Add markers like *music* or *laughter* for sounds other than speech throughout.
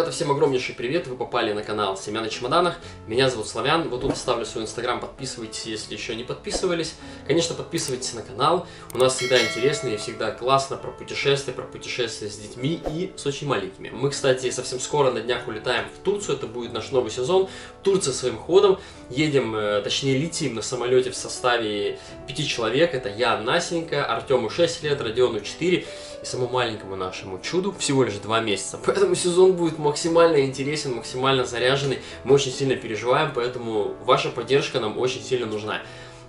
Ребята, всем огромнейший привет, вы попали на канал Семян на чемоданах, меня зовут Славян, вот тут оставлю свой инстаграм, подписывайтесь, если еще не подписывались. Конечно, подписывайтесь на канал, у нас всегда интересно и всегда классно про путешествия, про путешествия с детьми и с очень маленькими. Мы, кстати, совсем скоро на днях улетаем в Турцию, это будет наш новый сезон. Турция своим ходом, едем, э, точнее летим на самолете в составе пяти человек, это я, Насенька, Артему 6 лет, Родиону 4 и самому маленькому нашему чуду всего лишь 2 месяца. Поэтому сезон будет максимально интересен, максимально заряженный. Мы очень сильно переживаем, поэтому ваша поддержка нам очень сильно нужна.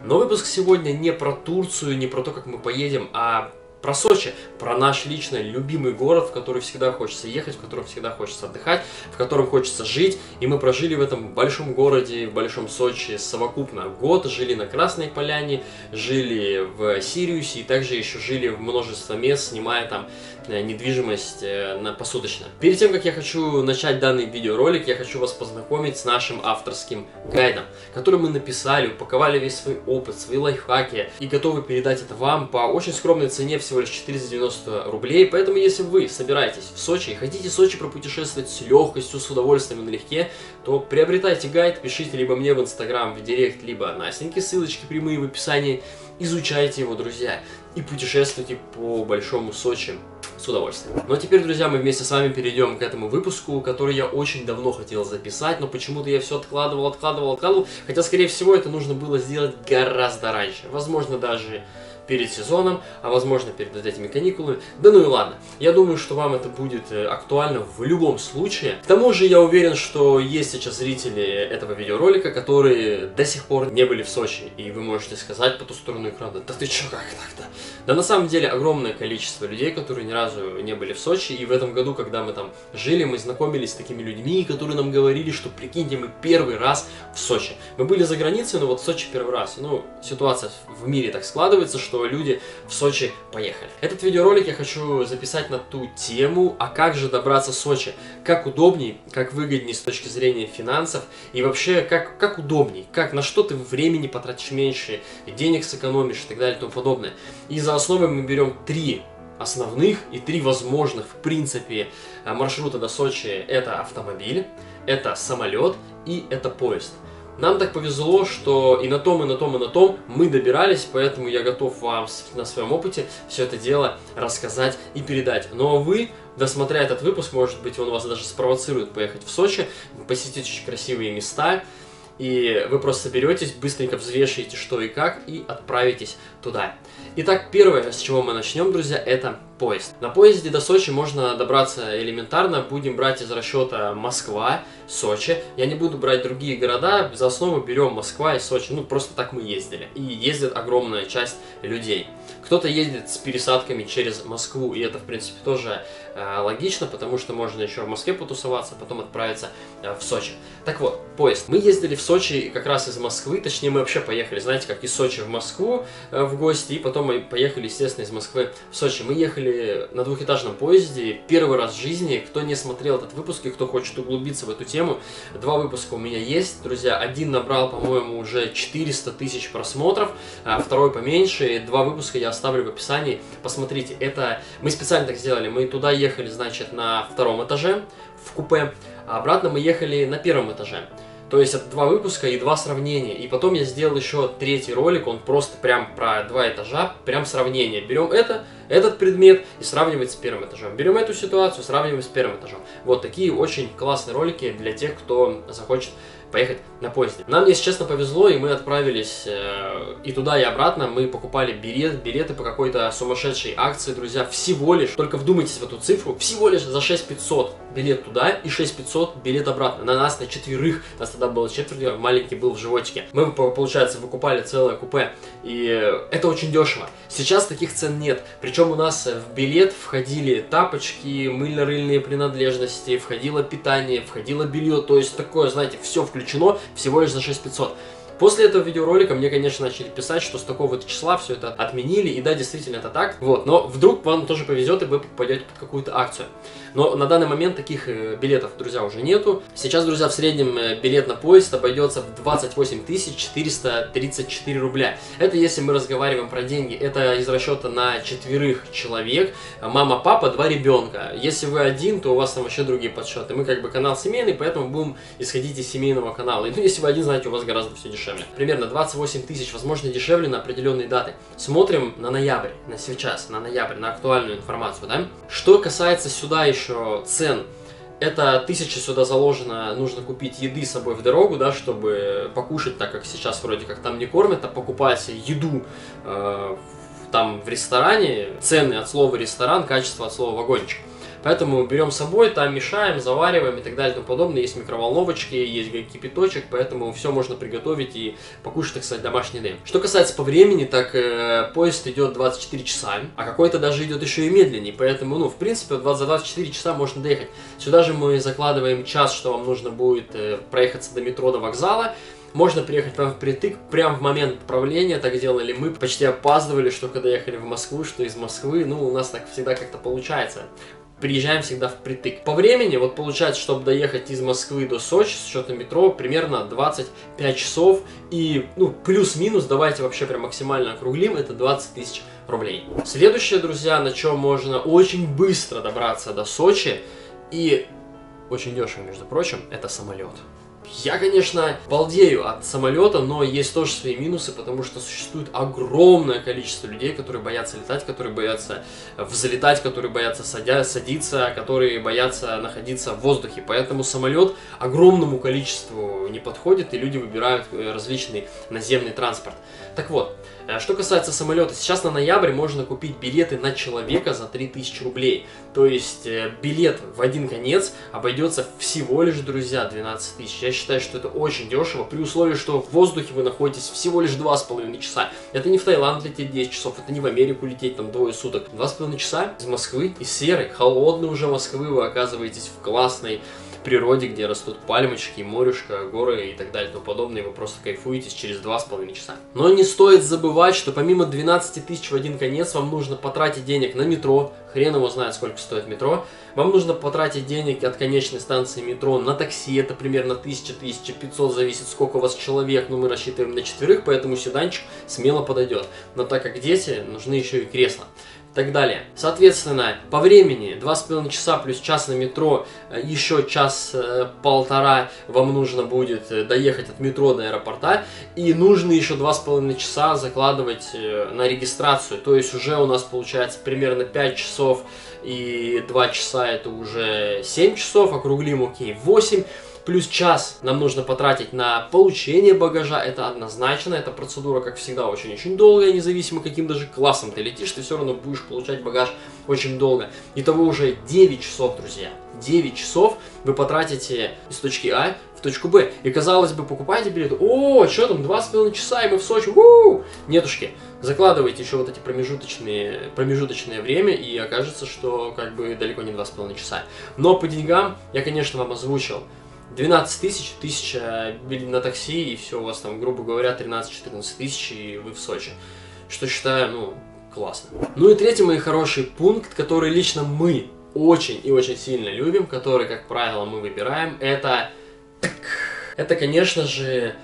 Но выпуск сегодня не про Турцию, не про то, как мы поедем, а про Сочи, про наш личный любимый город, в который всегда хочется ехать, в котором всегда хочется отдыхать, в котором хочется жить. И мы прожили в этом большом городе, в большом Сочи совокупно год, жили на Красной Поляне, жили в Сириусе и также еще жили в множество мест, снимая там э, недвижимость э, на посуточно. Перед тем, как я хочу начать данный видеоролик, я хочу вас познакомить с нашим авторским гайдом, который мы написали, упаковали весь свой опыт, свои лайфхаки и готовы передать это вам по очень скромной цене всего всего лишь 490 рублей, поэтому если вы собираетесь в Сочи и хотите в Сочи пропутешествовать с легкостью, с удовольствием и налегке, то приобретайте гайд, пишите либо мне в Инстаграм, в Директ, либо Настеньке, ссылочки прямые в описании, изучайте его, друзья, и путешествуйте по Большому Сочи с удовольствием. Ну а теперь, друзья, мы вместе с вами перейдем к этому выпуску, который я очень давно хотел записать, но почему-то я все откладывал, откладывал, откладывал, хотя, скорее всего, это нужно было сделать гораздо раньше, возможно, даже перед сезоном, а возможно перед вот этими каникулами. Да ну и ладно. Я думаю, что вам это будет э, актуально в любом случае. К тому же я уверен, что есть сейчас зрители этого видеоролика, которые до сих пор не были в Сочи. И вы можете сказать по ту сторону экрана, да ты чё, как так-то? Да на самом деле огромное количество людей, которые ни разу не были в Сочи. И в этом году, когда мы там жили, мы знакомились с такими людьми, которые нам говорили, что прикиньте, мы первый раз в Сочи. Мы были за границей, но вот в Сочи первый раз. Ну, ситуация в мире так складывается, что люди в Сочи поехали. Этот видеоролик я хочу записать на ту тему, а как же добраться в Сочи, как удобней, как выгодней с точки зрения финансов и вообще как, как удобней, как на что ты времени потратишь меньше, денег сэкономишь и так далее и тому подобное. И за основой мы берем три основных и три возможных, в принципе, маршрута до Сочи. Это автомобиль, это самолет и это поезд. Нам так повезло, что и на том, и на том, и на том мы добирались, поэтому я готов вам на своем опыте все это дело рассказать и передать. Но вы, досмотря этот выпуск, может быть, он вас даже спровоцирует поехать в Сочи, посетить очень красивые места, и вы просто соберетесь, быстренько взвешиваете что и как, и отправитесь туда. Итак, первое, с чего мы начнем, друзья, это поезд. На поезде до Сочи можно добраться элементарно. Будем брать из расчета Москва, Сочи. Я не буду брать другие города. За основу берем Москва и Сочи. Ну, просто так мы ездили. И ездит огромная часть людей. Кто-то ездит с пересадками через Москву, и это, в принципе, тоже э, логично, потому что можно еще в Москве потусоваться, потом отправиться э, в Сочи. Так вот, поезд. Мы ездили в Сочи как раз из Москвы, точнее, мы вообще поехали, знаете, как из Сочи в Москву э, в гости, и потом мы поехали, естественно, из Москвы в Сочи. Мы ехали ехали на двухэтажном поезде первый раз в жизни. Кто не смотрел этот выпуск и кто хочет углубиться в эту тему, два выпуска у меня есть, друзья. Один набрал, по-моему, уже 400 тысяч просмотров, а второй поменьше. Два выпуска я оставлю в описании. Посмотрите, это мы специально так сделали. Мы туда ехали, значит, на втором этаже в купе, а обратно мы ехали на первом этаже. То есть это два выпуска и два сравнения. И потом я сделал еще третий ролик, он просто прям про два этажа, прям сравнение. Берем это, этот предмет и сравнивать с первым этажом. Берем эту ситуацию, сравниваем с первым этажом. Вот такие очень классные ролики для тех, кто захочет поехать на поезде. Нам, если честно, повезло, и мы отправились э, и туда, и обратно. Мы покупали билет, билеты по какой-то сумасшедшей акции, друзья, всего лишь, только вдумайтесь в эту цифру, всего лишь за 6500 билет туда и 6500 билет обратно. На нас, на четверых, нас тогда было четверо, маленький был в животике. Мы, получается, выкупали целое купе, и это очень дешево. Сейчас таких цен нет. Причем у нас в билет входили тапочки, мыльно-рыльные принадлежности, входило питание, входило белье, то есть такое, знаете, все включено всего лишь за 6500. После этого видеоролика мне, конечно, начали писать, что с такого-то числа все это отменили, и да, действительно это так. Вот, но вдруг вам тоже повезет, и вы попадете под какую-то акцию. Но на данный момент таких э, билетов, друзья, уже нету. Сейчас, друзья, в среднем э, билет на поезд обойдется в 28 434 рубля. Это если мы разговариваем про деньги, это из расчета на четверых человек. Мама, папа, два ребенка. Если вы один, то у вас там вообще другие подсчеты. Мы как бы канал семейный, поэтому будем исходить из семейного канала. И *laughs* ну, если вы один, знаете, у вас гораздо все дешевле. Примерно 28 тысяч, возможно, дешевле на определенные даты. Смотрим на ноябрь, на сейчас, на ноябрь, на актуальную информацию, да? Что касается сюда еще цен. Это тысяча сюда заложено, нужно купить еды с собой в дорогу, да, чтобы покушать, так как сейчас вроде как там не кормят, а покупать еду э, там в ресторане, цены от слова ресторан, качество от слова вагончик. Поэтому берем с собой, там мешаем, завариваем и так далее и тому подобное. Есть микроволновочки, есть кипяточек, поэтому все можно приготовить и покушать, так сказать, домашний еды. Что касается по времени, так э, поезд идет 24 часа, а какой-то даже идет еще и медленнее. Поэтому, ну, в принципе, за 24 часа можно доехать. Сюда же мы закладываем час, что вам нужно будет э, проехаться до метро, до вокзала. Можно приехать прямо впритык, прямо в момент отправления, так делали мы. Почти опаздывали, что когда ехали в Москву, что из Москвы, ну, у нас так всегда как-то получается приезжаем всегда впритык. По времени, вот получается, чтобы доехать из Москвы до Сочи с учетом метро, примерно 25 часов. И, ну, плюс-минус, давайте вообще прям максимально округлим, это 20 тысяч рублей. Следующее, друзья, на чем можно очень быстро добраться до Сочи, и очень дешево, между прочим, это самолет. Я, конечно, балдею от самолета, но есть тоже свои минусы, потому что существует огромное количество людей, которые боятся летать, которые боятся взлетать, которые боятся садя, садиться, которые боятся находиться в воздухе. Поэтому самолет огромному количеству не подходит, и люди выбирают э, различный наземный транспорт. Так вот, э, что касается самолета, сейчас на ноябрь можно купить билеты на человека за 3000 рублей. То есть э, билет в один конец обойдется всего лишь, друзья, 12 тысяч. Я считаю, что это очень дешево, при условии, что в воздухе вы находитесь всего лишь 2,5 часа. Это не в Таиланд лететь 10 часов, это не в Америку лететь там двое суток. 2,5 часа из Москвы, из серой, холодной уже Москвы вы оказываетесь в классной природе, где растут пальмочки, морюшка, горы и так далее и тому подобное, и вы просто кайфуете через 2,5 часа. Но не стоит забывать, что помимо 12 тысяч в один конец, вам нужно потратить денег на метро, хрен его знает, сколько стоит метро, вам нужно потратить денег от конечной станции метро на такси, это примерно 1000-1500, зависит сколько у вас человек, но мы рассчитываем на четверых, поэтому седанчик смело подойдет. Но так как дети, нужны еще и кресла и так далее. Соответственно, по времени 2,5 часа плюс час на метро, э, еще час-полтора э, вам нужно будет э, доехать от метро до аэропорта, и нужно еще 2,5 часа закладывать на регистрацию, то есть уже у нас получается примерно 5 часов и 2 часа это уже 7 часов, округлим, окей, 8 плюс час нам нужно потратить на получение багажа, это однозначно, эта процедура, как всегда, очень-очень долгая, независимо каким даже классом ты летишь, ты все равно будешь получать багаж очень долго. Итого уже 9 часов, друзья. 9 часов вы потратите из точки А в точку Б. И казалось бы, покупайте билет, о, что там, 2,5 часа, и мы в Сочи, у Нетушки, закладывайте еще вот эти промежуточные, промежуточное время, и окажется, что как бы далеко не 2,5 часа. Но по деньгам я, конечно, вам озвучил 12 тысяч, тысяча на такси, и все, у вас там, грубо говоря, 13-14 тысяч, и вы в Сочи. Что считаю, ну, классно. Ну и третий мой хороший пункт, который лично мы очень и очень сильно любим, который, как правило, мы выбираем, это... Это, конечно же,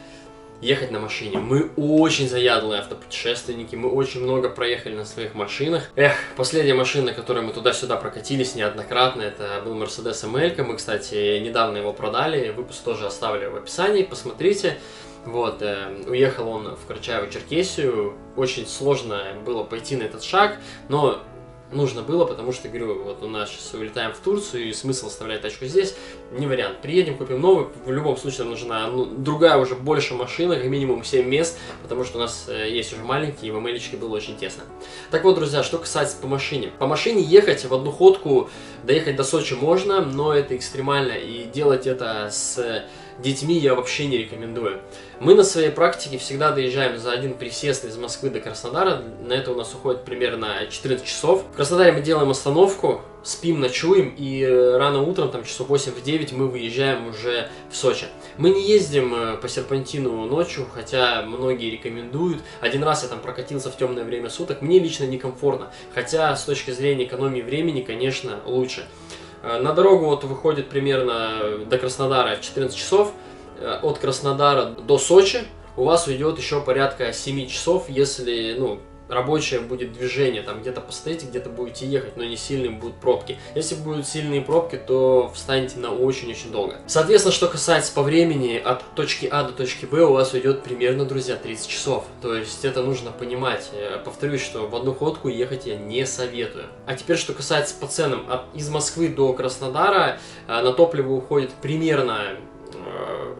ехать на машине. Мы очень заядлые автопутешественники, мы очень много проехали на своих машинах. Эх, последняя машина, которой мы туда-сюда прокатились неоднократно, это был Mercedes ML. Мы, кстати, недавно его продали, выпуск тоже оставлю в описании, посмотрите. Вот, э, уехал он в Карачаево-Черкесию, очень сложно было пойти на этот шаг, но нужно было, потому что, говорю, вот у нас сейчас улетаем в Турцию, и смысл оставлять тачку здесь, не вариант. Приедем, купим новый, в любом случае нам нужна ну, другая уже больше машина, как минимум 7 мест, потому что у нас э, есть уже маленькие, и в Амеличке было очень тесно. Так вот, друзья, что касается по машине. По машине ехать в одну ходку, доехать до Сочи можно, но это экстремально, и делать это с детьми я вообще не рекомендую. Мы на своей практике всегда доезжаем за один присест из Москвы до Краснодара. На это у нас уходит примерно 14 часов. В Краснодаре мы делаем остановку, спим, ночуем, и э, рано утром, там часов 8-9, мы выезжаем уже в Сочи. Мы не ездим э, по серпантину ночью, хотя многие рекомендуют. Один раз я там прокатился в темное время суток, мне лично некомфортно, хотя с точки зрения экономии времени, конечно, лучше. Э, на дорогу вот выходит примерно до Краснодара 14 часов, от Краснодара до Сочи у вас уйдет еще порядка 7 часов, если, ну, рабочее будет движение, там где-то постоите, где-то будете ехать, но не сильные будут пробки. Если будут сильные пробки, то встанете на очень-очень долго. Соответственно, что касается по времени, от точки А до точки Б у вас уйдет примерно, друзья, 30 часов. То есть это нужно понимать. Я повторюсь, что в одну ходку ехать я не советую. А теперь, что касается по ценам. От, из Москвы до Краснодара э, на топливо уходит примерно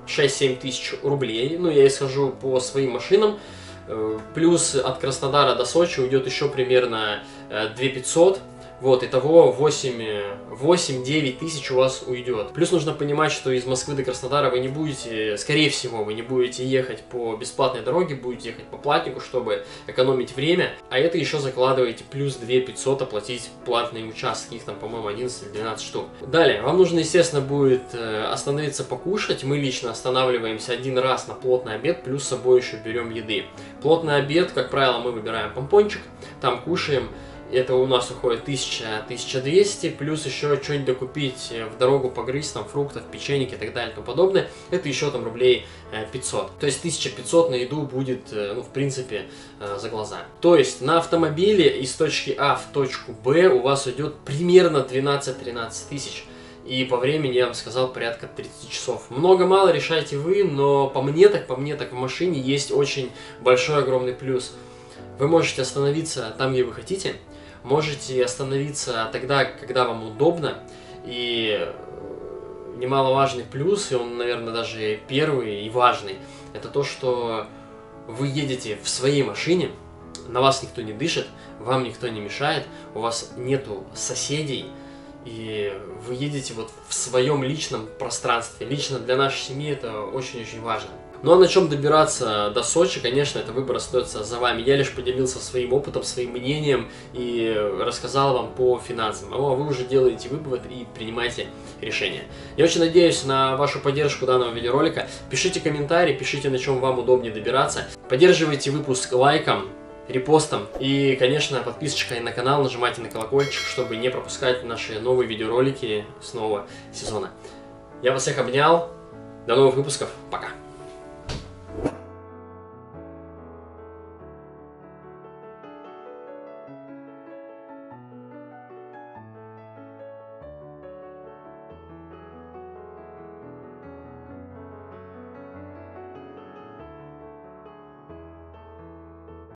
6-7 э, тысяч рублей. Ну, я исхожу по своим машинам. Э, плюс от Краснодара до Сочи уйдет еще примерно 2500. Э, вот, итого 8-9 тысяч у вас уйдет. Плюс нужно понимать, что из Москвы до Краснодара вы не будете, скорее всего, вы не будете ехать по бесплатной дороге, будете ехать по платнику, чтобы экономить время. А это еще закладываете плюс 2 500 оплатить платные участки, их там, по-моему, 11-12 штук. Далее, вам нужно, естественно, будет э, остановиться покушать. Мы лично останавливаемся один раз на плотный обед, плюс с собой еще берем еды. Плотный обед, как правило, мы выбираем помпончик, там кушаем, это у нас уходит 1000-1200, плюс еще что-нибудь докупить э, в дорогу погрызть, там фруктов, печеньки и так далее и тому подобное, это еще там рублей 500. Э, То есть 1500 на еду будет, э, ну, в принципе, за глаза. То есть на автомобиле из точки А в точку Б у вас идет примерно 12-13 тысяч. И по времени, я вам сказал, порядка 30 часов. Много-мало решайте вы, но по мне так, по мне так в машине есть очень большой, огромный плюс. Вы можете остановиться там, где вы хотите, можете остановиться тогда, когда вам удобно. И э, немаловажный плюс, и он, наверное, даже первый и важный, это то, что вы едете в своей машине, на вас никто не дышит, вам никто не мешает, у вас нету соседей, и вы едете вот в своем личном пространстве. Лично для нашей семьи это очень-очень важно. Ну а на чем добираться до Сочи, конечно, это выбор остается за вами. Я лишь поделился своим опытом, своим мнением и рассказал вам по финансам. Ну, а вы уже делаете вывод и принимаете решение. Я очень надеюсь на вашу поддержку данного видеоролика. Пишите комментарии, пишите на чем вам удобнее добираться. Поддерживайте выпуск лайком, репостом и, конечно, подписочкой на канал, нажимайте на колокольчик, чтобы не пропускать наши новые видеоролики с нового сезона. Я вас всех обнял, до новых выпусков, пока!